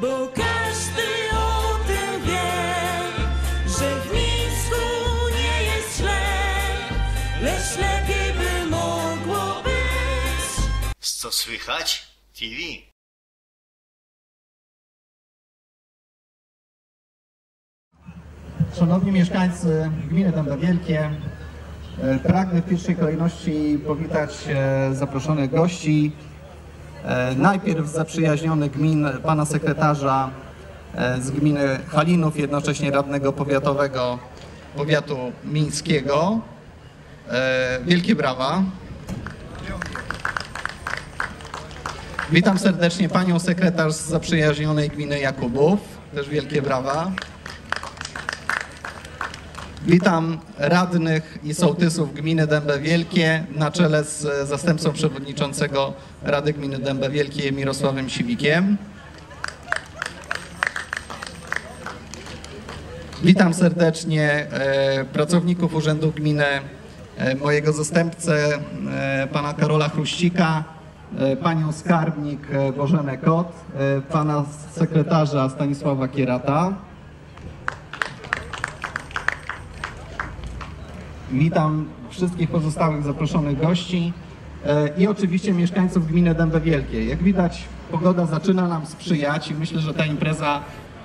Bo każdy o tym wie, że w Mińsku nie jest źle, lecz lepiej by mogło być. Co słychać? TV. Szanowni mieszkańcy gminy Dębe Wielkie, e, pragnę w pierwszej kolejności powitać e, zaproszonych gości. E, Najpierw zaprzyjaźnionych gmin pana sekretarza e, z gminy Halinów, jednocześnie radnego powiatowego powiatu mińskiego. E, Wielkie brawa. Witam serdecznie panią sekretarz z zaprzyjaźnionej gminy Jakubów. Też wielkie brawa. Witam radnych i sołtysów gminy Dębe Wielkie na czele z zastępcą przewodniczącego Rady Gminy Dębe Wielkie Mirosławem Siwikiem. Witam serdecznie e, pracowników Urzędu Gminy, e, mojego zastępcę, e, pana Karola Chruścika, panią skarbnik Bożenę Kot, pana sekretarza Stanisława Kierata. Witam wszystkich pozostałych zaproszonych gości e, i oczywiście mieszkańców gminy Dębe Wielkie. Jak widać, pogoda zaczyna nam sprzyjać i myślę, że ta impreza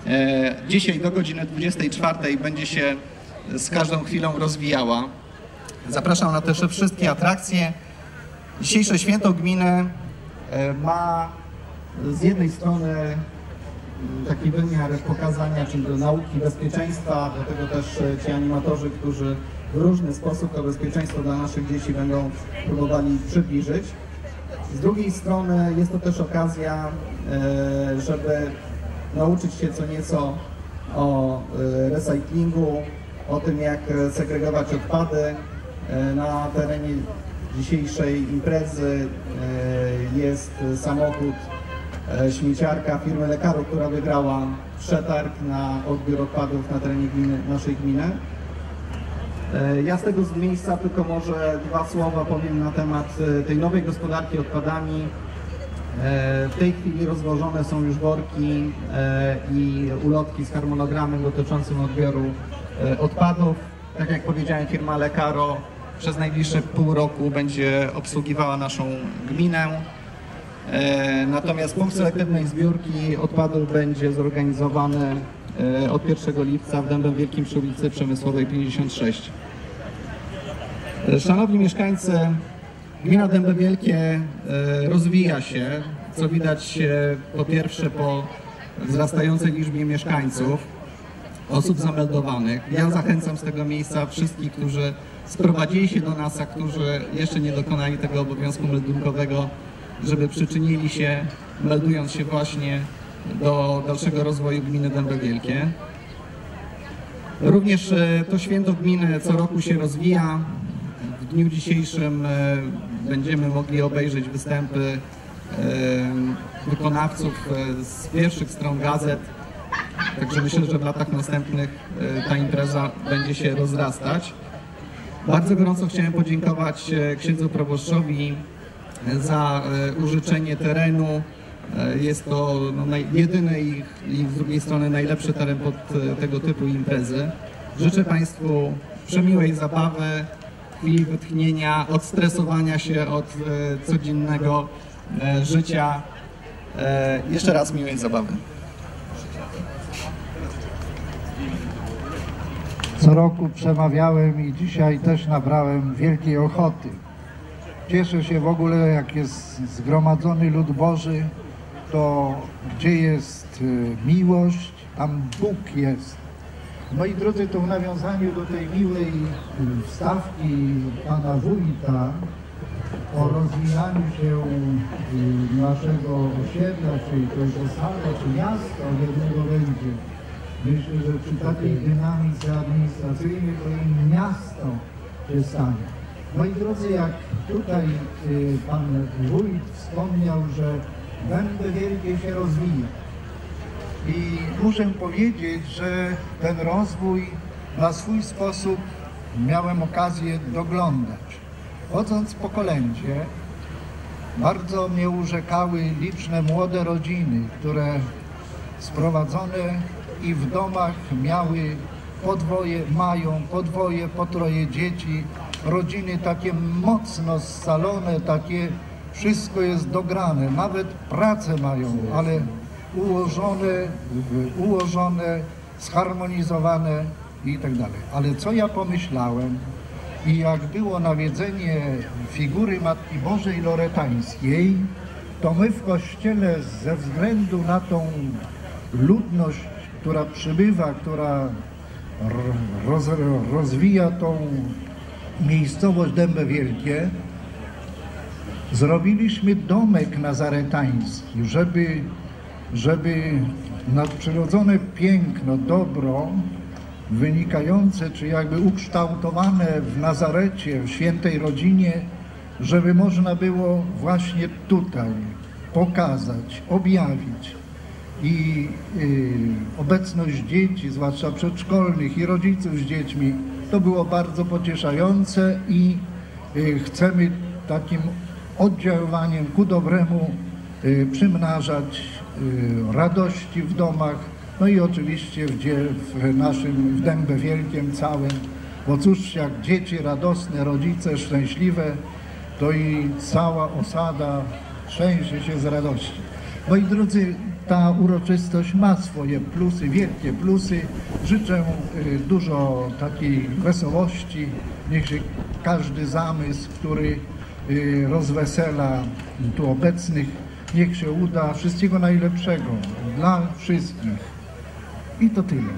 e, dzisiaj do godziny 24 będzie się z każdą chwilą rozwijała. Zapraszam na też wszystkie atrakcje. Dzisiejsze święto gminy e, ma z jednej strony taki wymiar pokazania, czyli do nauki bezpieczeństwa, do tego też ci animatorzy, którzy w różny sposób to bezpieczeństwo dla naszych dzieci będą próbowali przybliżyć. Z drugiej strony jest to też okazja, e, żeby nauczyć się co nieco o e, recyklingu, o tym jak segregować odpady. E, Na terenie dzisiejszej imprezy jest samochód śmieciarka firmy Lekaru, która wygrała przetarg na odbiór odpadów na terenie gminy, naszej gminy. E, Ja z tego miejsca tylko może dwa słowa powiem na temat e, tej nowej gospodarki odpadami. E, W tej chwili rozwożone są już worki i ulotki z harmonogramem dotyczącym odbioru odpadów. Tak jak powiedziałem, firma Lekaro przez najbliższe pół roku będzie obsługiwała naszą gminę. Natomiast punkt selektywnej zbiórki odpadów będzie zorganizowany od 1 lipca w Dębem Wielkim przy ulicy Przemysłowej 56. E, Szanowni mieszkańcy, gmina Dębe Wielkie e, rozwija się, co widać e, po pierwsze po wzrastającej liczbie mieszkańców, osób zameldowanych. Ja zachęcam z tego miejsca wszystkich, którzy sprowadzili się do nas, a którzy jeszcze nie dokonali tego obowiązku meldunkowego, żeby przyczynili się, meldując się właśnie do dalszego rozwoju gminy Dębe Wielkie. Również to święto gminy co roku się rozwija. W dniu dzisiejszym e, będziemy mogli obejrzeć występy e, wykonawców e, z pierwszych stron gazet. Także myślę, że w latach następnych ta impreza będzie się rozrastać. Bardzo gorąco chciałem podziękować księdzu proboszczowi za użyczenie terenu. Jest to no, jedyny i, i z drugiej strony najlepszy teren pod tego typu imprezy. Życzę Państwu przemiłej zabawy, chwili wytchnienia, odstresowania się od e, codziennego e, życia. E, Jeszcze raz miłej zabawy. Co roku przemawiałem i dzisiaj też nabrałem wielkiej ochoty. Cieszę się w ogóle, jak jest zgromadzony lud Boży, to gdzie jest miłość, tam Bóg jest. Moi drodzy, to w nawiązaniu do tej miłej wstawki pana wójta o rozwijaniu się y, naszego osiedla, czyli tego sala, czy miasta niedługo będzie. Myślę, że przy takiej dynamice administracyjnej to i miasto się stanie. Moi drodzy, jak tutaj y, pan wójt wspomniał, że Będę Wielkie się rozwija. I muszę powiedzieć, że ten rozwój na swój sposób miałem okazję doglądać. Chodząc po kolędzie, bardzo mnie urzekały liczne młode rodziny, które sprowadzone i w domach miały podwoje, mają podwoje, po troje dzieci, rodziny takie mocno scalone, takie wszystko jest dograne, nawet pracę mają, ale ułożone, ułożone, zharmonizowane i tak dalej. Ale co ja pomyślałem i jak było nawiedzenie figury Matki Bożej Loretańskiej, to my w kościele ze względu na tą ludność, która przybywa, która roz, rozwija tą miejscowość Dębe Wielkie, zrobiliśmy domek nazaretański, żeby, żeby nadprzyrodzone piękno, dobro wynikające, czy jakby ukształtowane w Nazarecie, w świętej rodzinie, żeby można było właśnie tutaj pokazać, objawić. I y, obecność dzieci, zwłaszcza przedszkolnych i rodziców z dziećmi, to było bardzo pocieszające i y, chcemy takim oddziaływaniem ku dobremu y, przymnażać radości w domach, no i oczywiście w, w naszym w Dębę Wielkim całym, bo cóż jak dzieci radosne, rodzice szczęśliwe, to i cała osada trzęsie się z radości. Moi drodzy, ta uroczystość ma swoje plusy, wielkie plusy. Życzę y, dużo takiej wesołości. Niech się każdy zamysł, który y, rozwesela tu obecnych, niech się uda. Wszystkiego najlepszego dla wszystkich. I to tyle.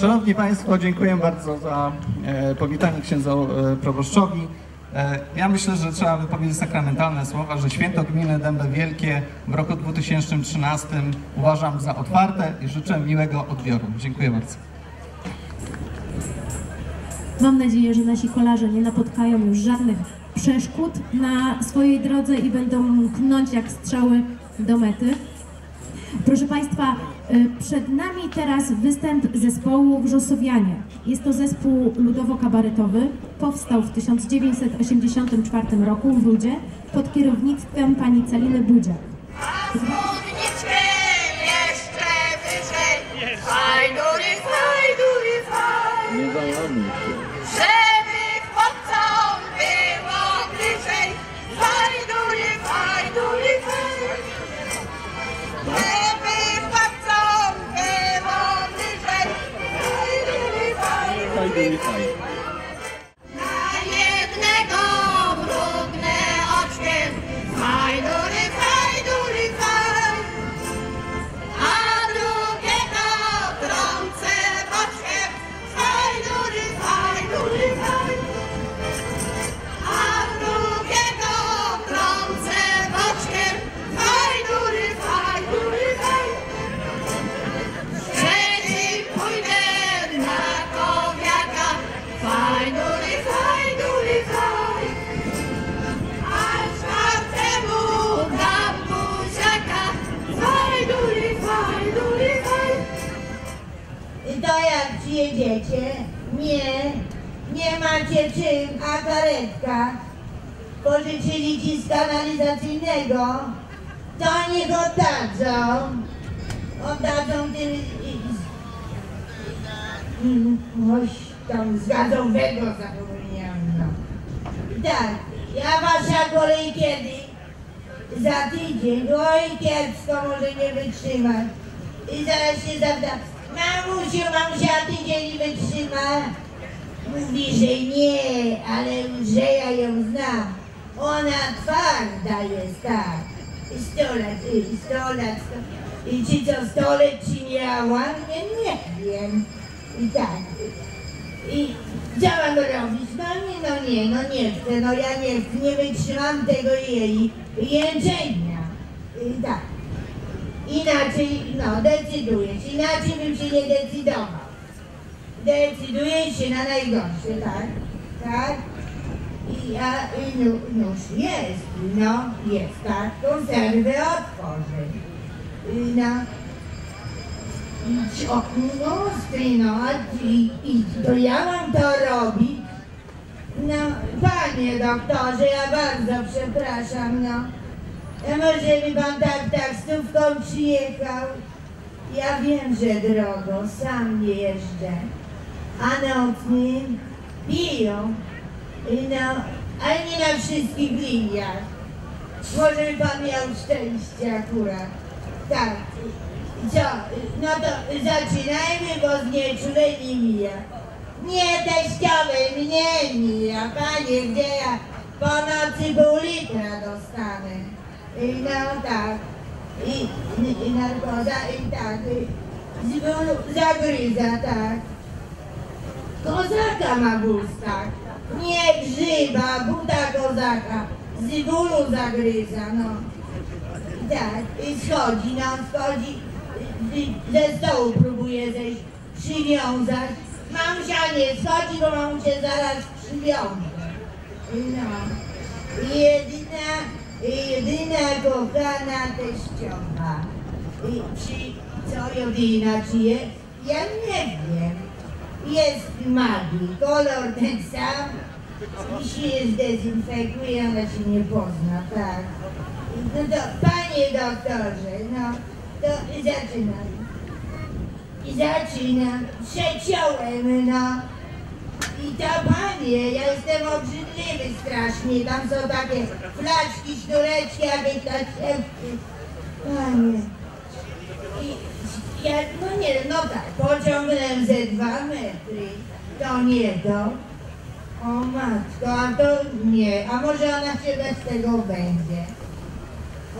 Szanowni Państwo, dziękuję bardzo za e, powitanie księdza e, proboszczowi. E, ja myślę, że trzeba wypowiedzieć sakramentalne słowa, że święto gminy Dębe Wielkie w roku 2013 uważam za otwarte i życzę miłego odbioru. Dziękuję bardzo. Mam nadzieję, że nasi kolarze nie napotkają już żadnych przeszkód na swojej drodze i będą knąć jak strzały do mety. Proszę Państwa, y, przed nami teraz występ zespołu Wrzosowianie. Jest to zespół ludowo-kabaretowy. Powstał w 1984 roku w Ludzie pod kierownictwem pani Celiny Budziak. Przyjedziecie? Nie, nie macie czym, a karetka. Pożyczyli ci z kanalizacyjnego, to niech oddadzą. Oddadzą tym... i- Oś tam z gazowego zapomniałam. No. Tak, ja wasza kolej kiedy? Za tydzień. Oj, kiepsko może nie wytrzymać. I zaraz się zapyta, mamusiu, mamusia, tydzień nie wytrzyma. Mówi, że nie, ale że ja ją znam. Ona twarda jest, tak. Sto lat, y, sto lat, sto... I czy co sto lat ci miała? Nie, nie wiem. I tak. I co mam robić? No nie, no nie, no nie chcę, no ja nie chcę, nie wytrzymam tego jej jęczenia. I tak. Inaczej, no, decydujesz, inaczej bym się nie decydował. Decydujesz się na najgorsze, tak? Tak? I ja, i nu, nóż jest, no, jest, tak? Konserwę otworzę. No. I co, no, ty, no, i, i to ja mam to robić? No, panie doktorze, ja bardzo przepraszam, no. Może by pan tak taksówką przyjechał? Ja wiem, że drogo, sam nie jeżdżę. A nocny piją. No, ale nie na wszystkich liniach. Może by pan miał szczęście akurat. Tak. Co? No to zaczynajmy, bo znieczuleni mija. Nie teściowy mnie mija, panie, gdzie ja po nocy pół litra dostanę. I no tak. I, i, i narkoza, i tak. I, zagryza, tak. Kozaka ma w ustach. Nie grzyba, buta kozaka. Z bólu zagryza, no. I tak, i schodzi, no schodzi, y, ze stołu próbuje zejść, przywiązać. Mamusia nie schodzi, bo mamusia zaraz przywiąże. No. I Jedyna, jedyna kochana teściowa. I czy, co jedyna, czy jest? Ja nie wiem. Jest magii, kolor ten sam. I się zdezynfekuje, ona się nie pozna, tak. No to, panie doktorze, no, to zaczynam. I zaczynam. Przeciąłem, no. I to panie, ja jestem obrzydliwy strasznie. Tam są takie flaczki, sznureczki, jakieś taśmki. Panie. I ja, no nie, no tak, pociągnąłem ze dwa metry. To nie to. O matko, a to nie, a może ona się bez tego będzie.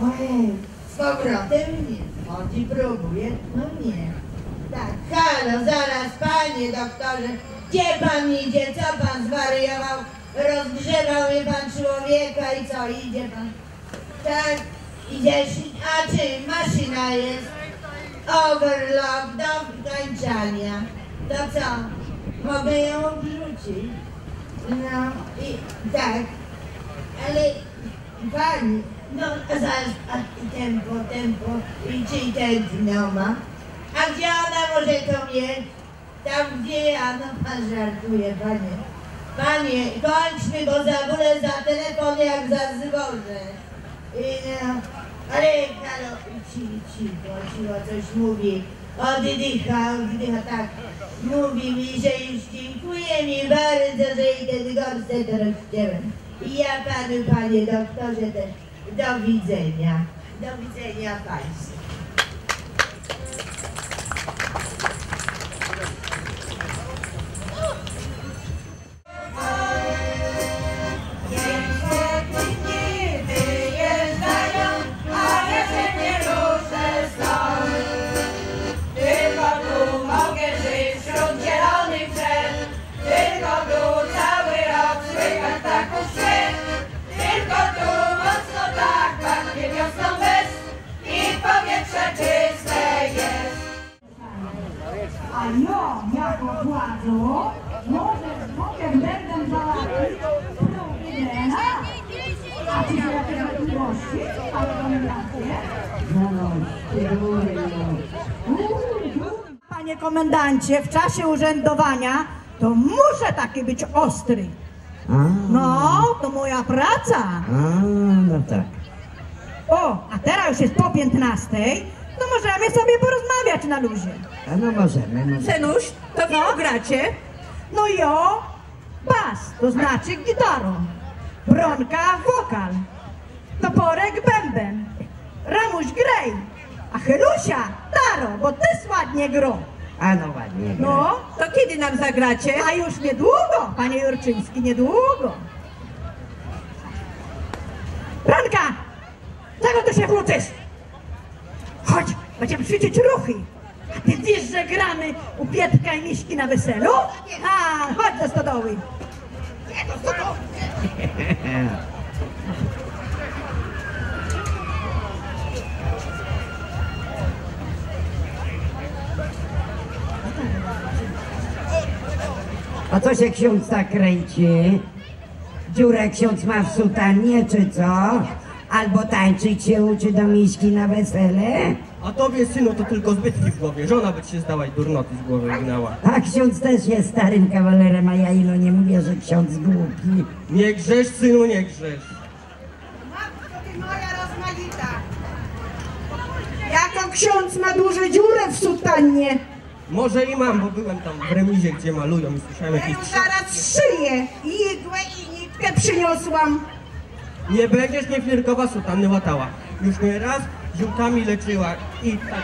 Ojej, z powrotem nie chodzi, próbuje, no nie. Tak, halo, zaraz, panie doktorze, gdzie pan idzie, co pan zwariował? Rozgrzewał mnie pan człowieka i co, idzie pan? Tak, idziesz, a czy maszyna jest? Overlock do kończania. To co, mogę ją odrzucić? No i tak, ale pani, no zaraz, a, tempo, tempo, i czy tętno ma? A gdzie ona może to mieć? Tam gdzie ja, no pan żartuje, panie. Panie, kończmy, bo zabulę za telefon jak za zboże. I no, ale halo, ci, cicho, cicho, coś mówi. Oddycha, oddycha, tak. Mówi mi, że już dziękuję mi bardzo, że i ten gorset rozciąłem. I ja panu, panie doktorze, też do widzenia. Do widzenia państwu. Może mogę będę załatwić próby DNA. A czy są jakieś wątpliwości? A rekomendacje? Panie komendancie, w czasie urzędowania to muszę taki być ostry. No, to moja praca. A, no tak. O, a teraz już jest po 15, to możemy sobie porozmawiać na luzie. A no możemy, możemy. Senuś, to wy gracie? No i o, bas, to znaczy gitarą. Bronka, wokal. Toporek, bęben. Ramuś, grej. A Helusia, taro, bo ty ładnie gro. A no ładnie. No, to kiedy nam zagracie? A już niedługo, panie Jurczyński, niedługo. Bronka, czego tu się włóczysz? Chodź, będziemy ćwiczyć ruchy. Ty wiesz, że gramy u Pietka i Miśki na weselu? A, chodź do stodoły. Nie, do stodoły. A co się ksiądz tak kręci? Dziurę ksiądz ma w sutannie, czy co? Albo tańczyć się uczy do miśki na wesele? A tobie, synu, to tylko zbytki w głowie. Żona by ci się zdała i durnoty z głowy gnała. A ksiądz też jest starym kawalerem, a ja ino nie mówię, że ksiądz głupi. Nie grzesz, synu, nie grzesz. Matko ty moja rozmaita, ksiądz ma duże dziurę w sutannie. Może i mam, bo byłem tam w remizie, gdzie malują i słyszałem Ja jakieś trzaski. zaraz szyję. I igłę i nitkę przyniosłam. Nie będziesz mnie Firkowa sutanny łatała. Już mnie raz ziółkami leczyła i tak...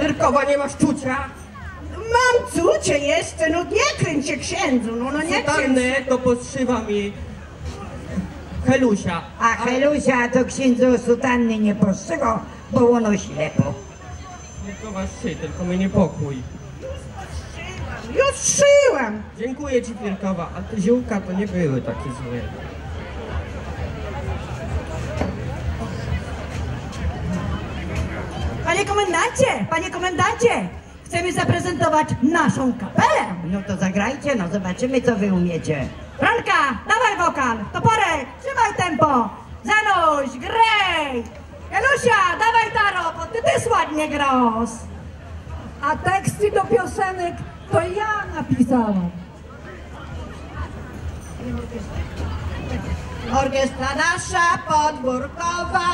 Firkowa, nie masz czucia? Mam cucie jeszcze, no nie kręć się księdzu, no, no nie kręć. Sutannę to podszywa mi Helusia. A Helusia to księdzu sutanny nie poszyło, bo ono ślepo. Firkowa szy, tylko mnie niepokój. Już szyłam. Dziękuję ci Firkowa, a te ziółka to nie były takie złe. Panie komendancie, panie komendancie, chcemy zaprezentować naszą kapelę. No to zagrajcie, no zobaczymy co wy umiecie. Ranka, dawaj wokal, toporek, trzymaj tempo. Zanuś, grej. Elusia, dawaj taro, bo ty też ładnie gros. A teksty do piosenek to ja napisałam. Orkiestra nasza podwórkowa,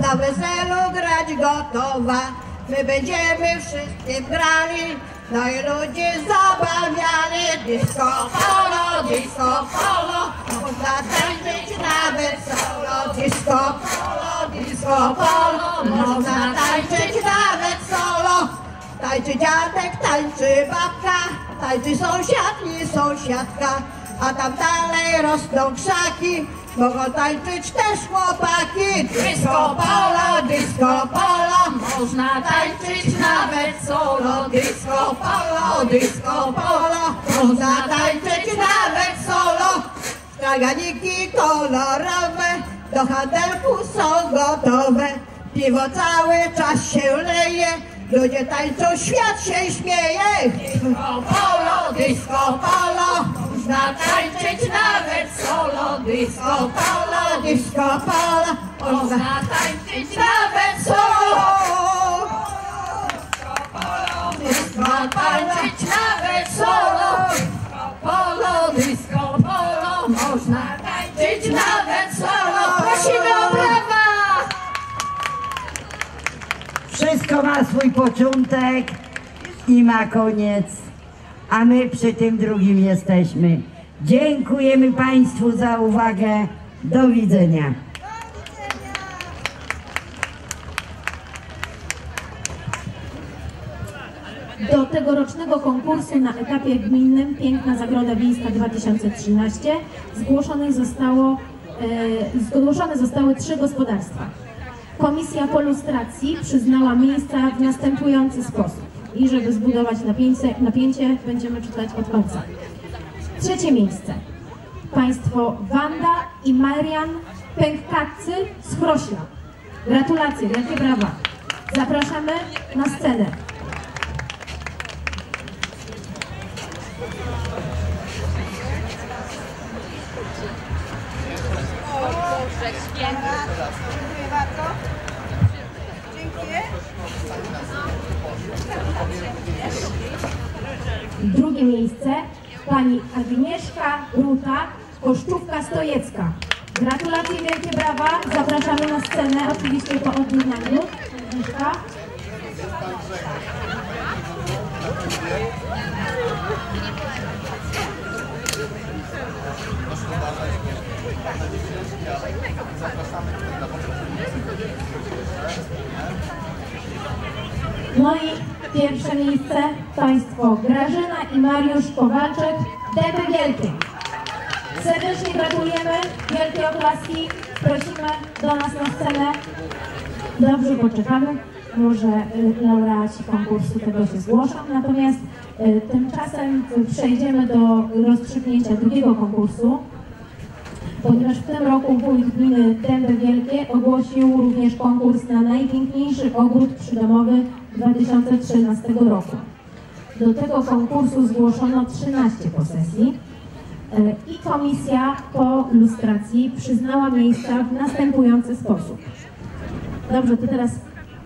na weselu grać gotowa. My będziemy wszystkim grali, no i ludzi zabawiali. Disco polo, disco polo, można tańczyć nawet solo. Disco polo, disco polo, można tańczyć nawet solo. Tańczy dziadek, tańczy babka, tańczy sąsiad i sąsiadka, a tam dalej rosną krzaki, mogą tańczyć też chłopaki. Disco polo, disco polo, można tańczyć nawet solo. Disco polo, disco polo, można tańczyć nawet solo. Straganiki kolorowe do handelku są gotowe. Piwo cały czas się leje, ludzie tańczą, świat się śmieje. Disco polo, disco polo, można tańczyć nawet solo. Disco polo, disco polo, można tańczyć nawet solo. Disco tańczyć nawet solo. Polo, disco polo, można tańczyć nawet solo. Prosimy o brawa! Wszystko ma swój początek i ma koniec, a my przy tym drugim jesteśmy. Dziękujemy Państwu za uwagę. Do widzenia. Do tegorocznego konkursu na etapie gminnym Piękna Zagroda Wiejska 2013 zgłoszonych zostało, e, zgłoszone zostały trzy gospodarstwa. Komisja po lustracji przyznała miejsca w następujący sposób. I żeby zbudować napięcie, napięcie będziemy czytać od końca. Trzecie miejsce. Państwo Wanda i Marian Pękacy z Chrośla. Gratulacje, wielkie brawa. Zapraszamy na scenę. Drugie miejsce pani Agnieszka Ruta, Koszczówka Stojecka. Gratulacje, wielkie brawa. Zapraszamy na scenę, oczywiście po odrównaniu. Agnieszka. No i pierwsze miejsce Państwo Grażyna i Mariusz Kowalczyk, Deby Wielkie. Serdecznie gratulujemy, wielkie oklaski, prosimy do nas na scenę. Dobrze, poczekamy, może y, laureaci konkursu tego się zgłoszą, natomiast y, tymczasem przejdziemy do rozstrzygnięcia drugiego konkursu ponieważ w tym roku wójt gminy Dęby Wielkie ogłosił również konkurs na najpiękniejszy ogród przydomowy 2013 roku. Do tego konkursu zgłoszono 13 posesji e, i komisja po lustracji przyznała miejsca w następujący sposób. Dobrze, to teraz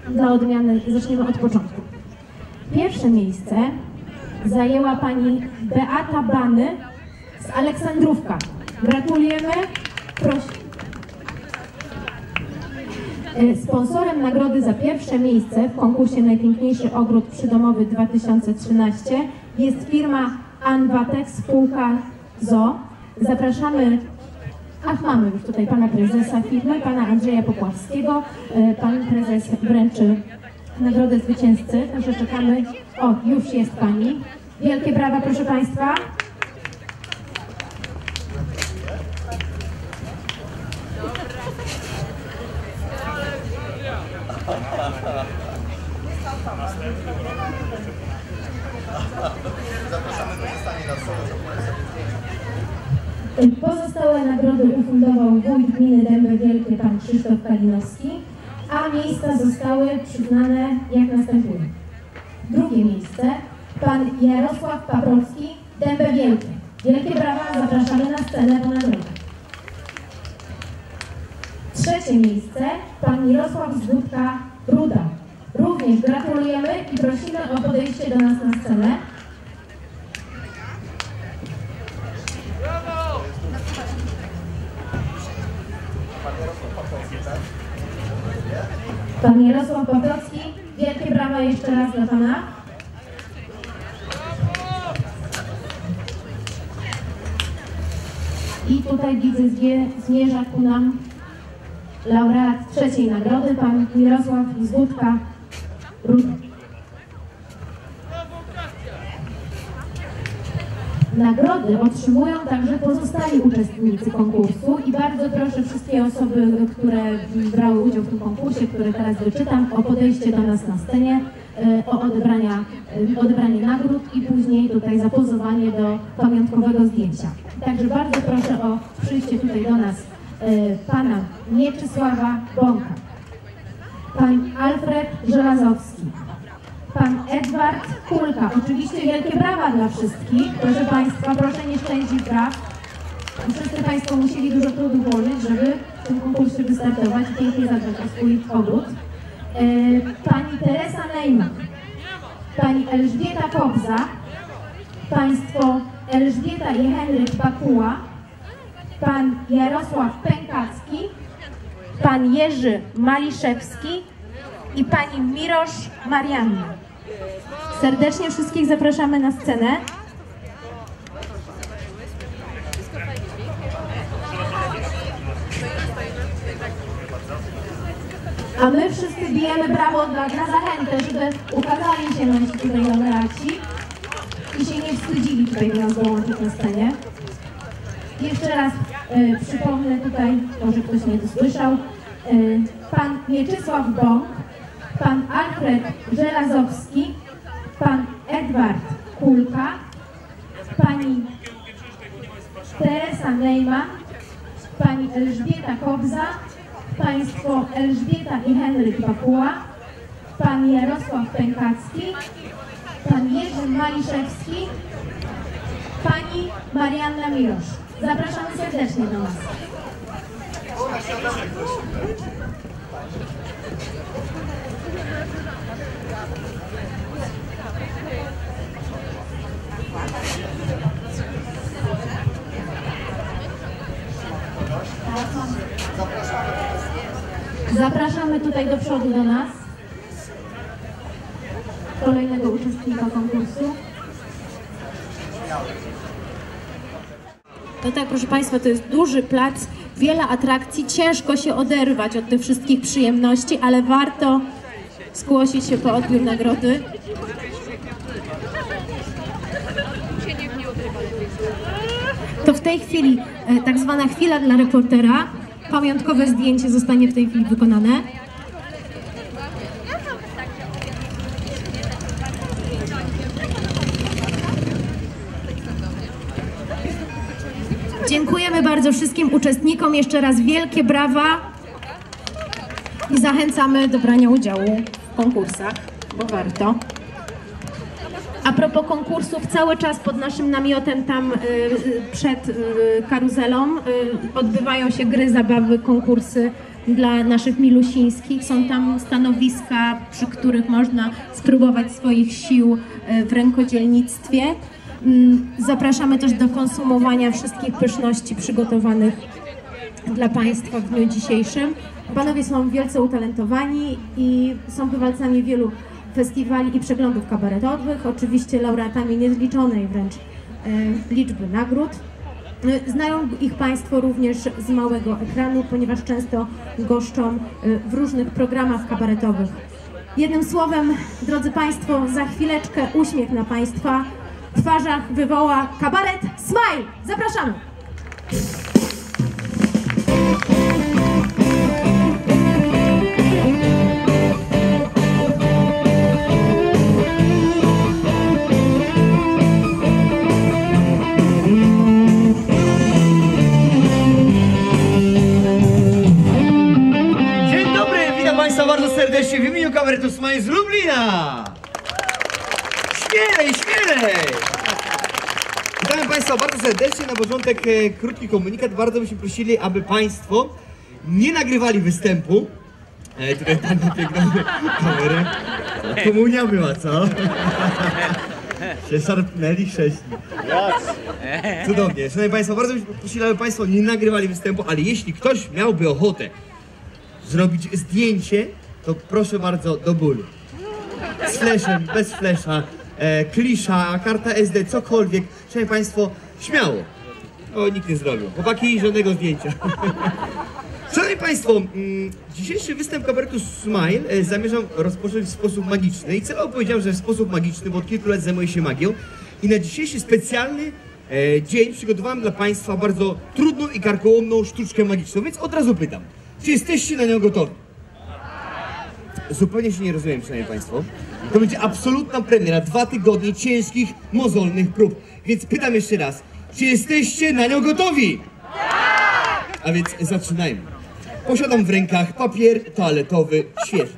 dla odmiany zaczniemy od początku. Pierwsze miejsce zajęła pani Beata Bany z Aleksandrówka. Gratulujemy. Prosi. E, Sponsorem nagrody za pierwsze miejsce w konkursie Najpiękniejszy Ogród Przydomowy 2013 jest firma Anwatek spółka ZO. Zapraszamy Ach, mamy już tutaj pana prezesa firmy, pana Andrzeja Popławskiego. E, Pan prezes wręczy nagrodę zwycięzcy, także czekamy. O, już jest pani. Wielkie brawa, proszę państwa. Pozostałe nagrody ufundował wójt gminy Dęby Wielkie, pan Krzysztof Kalinowski, a miejsca zostały przyznane jak następuje. Drugie miejsce, pan Jarosław Paprocki, Dębe Wielkie. Wielkie brawa, zapraszamy na scenę po nagrodę. Trzecie miejsce, pan Mirosław Zbudka, Ruda. Również gratulujemy i prosimy o podejście do nas na scenę. Pan Jarosław Paprocki, wielkie brawa jeszcze raz dla Pana. I tutaj widzę zmierza ku nam laureat trzeciej nagrody, pan Mirosław Zbudka Ruda. Nagrody otrzymują także pozostali uczestnicy konkursu i bardzo proszę wszystkie osoby, które brały udział w tym konkursie, które teraz wyczytam, o podejście do nas na scenie, e, o odebrania, e, odebranie nagród i później tutaj zapozowanie do pamiątkowego zdjęcia. Także bardzo proszę o przyjście tutaj do nas e, pana Mieczysława Bąka, pan Alfred Żelazowski, Pan Edward Kulka. Oczywiście wielkie brawa dla wszystkich. Proszę Państwa, proszę nie szczędzić braw. Wszyscy Państwo musieli dużo trudu włożyć, żeby w tym konkursie wystartować pięknie zadbać swój ogród. E, Pani Teresa Neyman, Pani Elżbieta Kobza, Państwo Elżbieta i Henryk Bakuła, Pan Jarosław Pękacki, Pan Jerzy Maliszewski i Pani Mirosz Marianna. Serdecznie wszystkich zapraszamy na scenę. A my wszyscy bijemy brawo dla, na zachętę, żeby ukazali się nasi tutaj laureaci i się nie wstydzili tutaj do nas dołączyć na scenie. Jeszcze raz e, przypomnę tutaj, może ktoś nie dosłyszał, e, pan Mieczysław Bąk, pan Alfred Żelazowski, pan Edward Kulka, pani Teresa Neyman, pani Elżbieta Kobza, państwo Elżbieta i Henryk Bakuła, pan Jarosław Pękacki, pan Jerzy Maliszewski, pani Marianna Mirosz. Zapraszamy serdecznie do nas. Zapraszamy tutaj do przodu do nas. Kolejnego uczestnika konkursu. No tak, proszę Państwa, to jest duży plac, wiele atrakcji, ciężko się oderwać od tych wszystkich przyjemności, ale warto zgłosić się po odbiór nagrody. To w tej chwili e, tak zwana chwila dla reportera. Pamiątkowe zdjęcie zostanie w tej chwili wykonane. Dziękujemy bardzo wszystkim uczestnikom. Jeszcze raz wielkie brawa i zachęcamy do brania udziału w konkursach, bo warto. A propos konkursów, cały czas pod naszym namiotem tam y, y, przed y, karuzelą y, odbywają się gry, zabawy, konkursy dla naszych milusińskich. Są tam stanowiska, przy których można spróbować swoich sił y, w rękodzielnictwie. Mm, Zapraszamy też do konsumowania wszystkich pyszności przygotowanych dla Państwa w dniu dzisiejszym. Panowie są wielce utalentowani i są bywalcami wielu festiwali i przeglądów kabaretowych, oczywiście laureatami niezliczonej wręcz e, liczby nagród. E, Znają ich Państwo również z małego ekranu, ponieważ często goszczą e, w różnych programach kabaretowych. Jednym słowem, drodzy Państwo, za chwileczkę uśmiech na Państwa twarzach wywoła kabaret Smile. Zapraszamy! Serdecznie w imieniu kabaretu Smile z Lublina! Śmielej, śmielej! Witamy Państwa bardzo serdecznie. Na początek e, krótki komunikat. Bardzo byśmy prosili, aby Państwo nie nagrywali występu. E, tutaj Pan napięknął kamerę. Komunia była, co? Się szarpnęli sześćni. Cudownie. Szanowni Państwo, bardzo byśmy prosili, aby Państwo nie nagrywali występu, ale jeśli ktoś miałby ochotę zrobić zdjęcie, to proszę bardzo do bólu. Z fleszem, bez flesza, e, klisza, karta SD, cokolwiek. Szanowni Państwo, śmiało. O, nikt nie zrobił. Chłopaki, żadnego zdjęcia. Szanowni Państwo, mm, dzisiejszy występ kabaretu Smile e, zamierzam rozpocząć w sposób magiczny i celowo powiedziałem, że w sposób magiczny, bo od kilku lat zajmuję się magią i na dzisiejszy specjalny e, dzień przygotowałem dla Państwa bardzo trudną i karkołomną sztuczkę magiczną, więc od razu pytam, czy jesteście na nią gotowi? Zupełnie się nie rozumiem, szanowni Państwo. To będzie absolutna premiera, dwa tygodnie ciężkich, mozolnych prób. Więc pytam jeszcze raz, czy jesteście na nią gotowi? A więc zaczynajmy. Posiadam w rękach papier toaletowy świeży.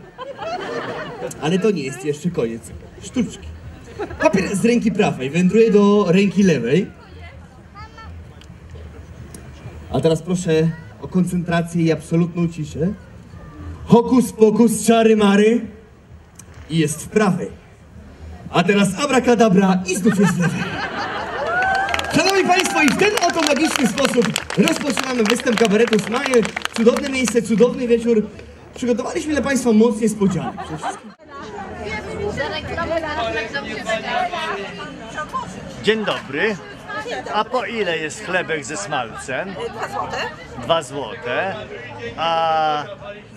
Ale to nie jest jeszcze koniec sztuczki. Papier z ręki prawej wędruje do ręki lewej. A teraz proszę o koncentrację i absolutną ciszę. Hokus pokus czary mary i jest w prawej. A teraz abracadabra i znów jest w lewej. Szanowni Państwo, i w ten oto magiczny sposób rozpoczynamy występ kabaretu Smile. Cudowne miejsce, cudowny wieczór. Przygotowaliśmy dla Państwa moc niespodzianek. Dzień dobry. A po ile jest chlebek ze smalcem? Dwa złote. Dwa złote. A?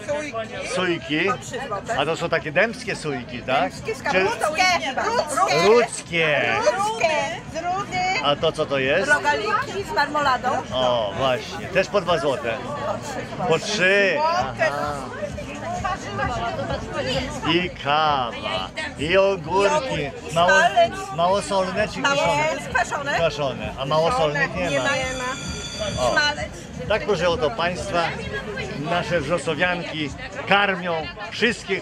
Po trzy złote. A to są takie dębskie sójki, tak? Dębskie, rudzkie. Rudzkie. Rudzkie. Z rudy. A to co to jest? Rogaliki z marmoladą. O, właśnie. Też po dwa złote. Po trzy. Aha. I kawa. I ogórki. Mało, małosolne czy Mało kiszone? skwaszone. Kwaszone. A małosolnych nie ma. O. Smalec. Tak proszę oto Państwa, nasze wrzosowianki karmią wszystkich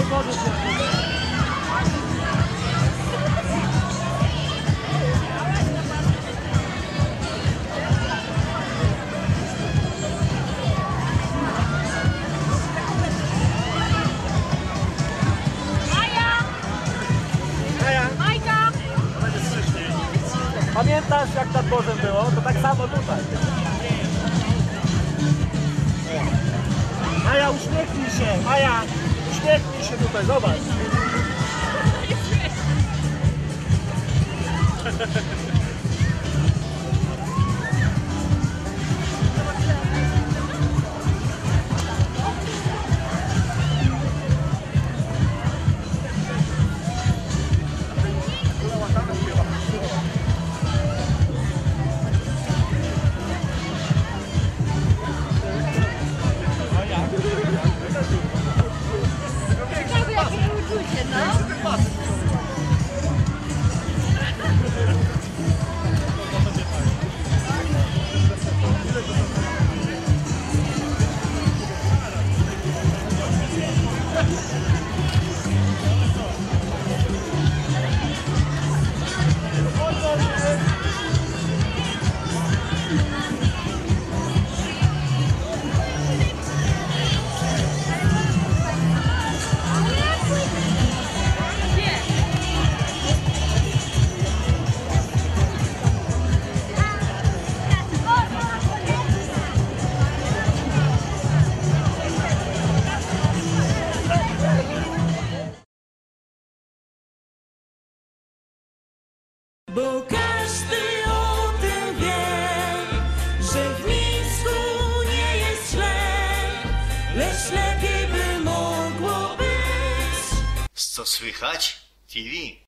O. Pamiętasz